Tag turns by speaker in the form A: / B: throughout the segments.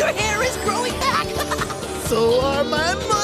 A: Your hair is growing back.
B: So are my muscles.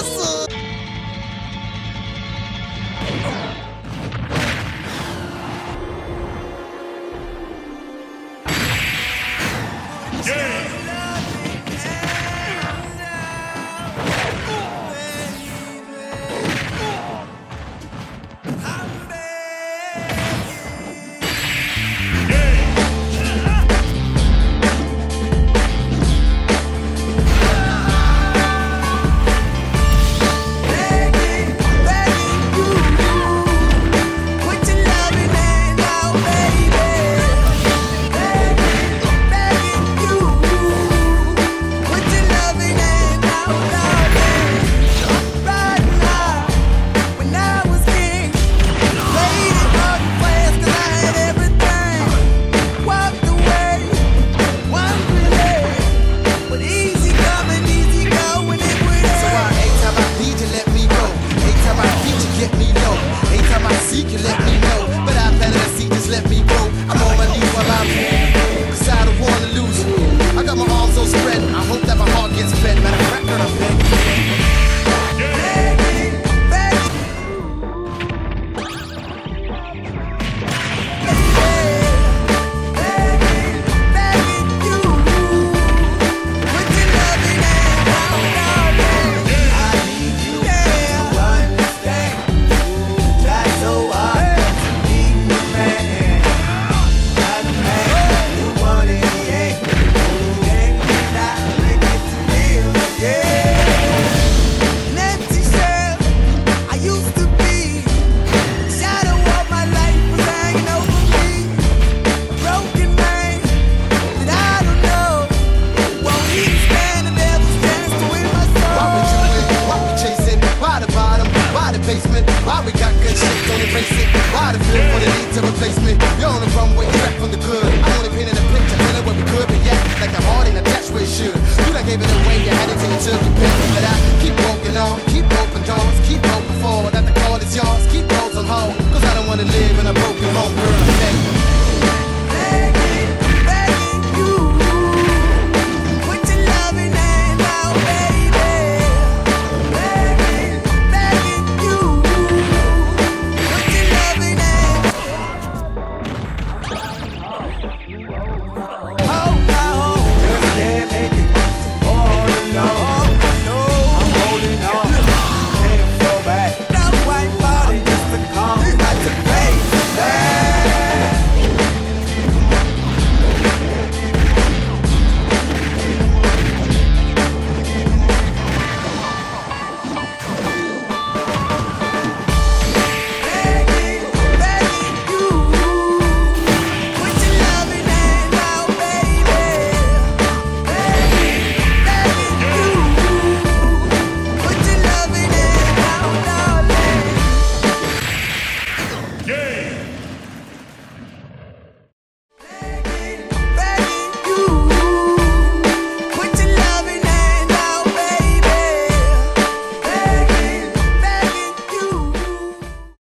C: face it.
D: Why the fear for the need to replace me? You're on the runway, back from the good. I only painted a picture, telling what we could, but yeah, like I'm hard and attached where it should. You done gave it away, you had it till you took your pick. But I keep walking on, keep open doors, keep hoping for that the call is yours, keep those on hold. Cause I don't wanna live in a broken home, girl.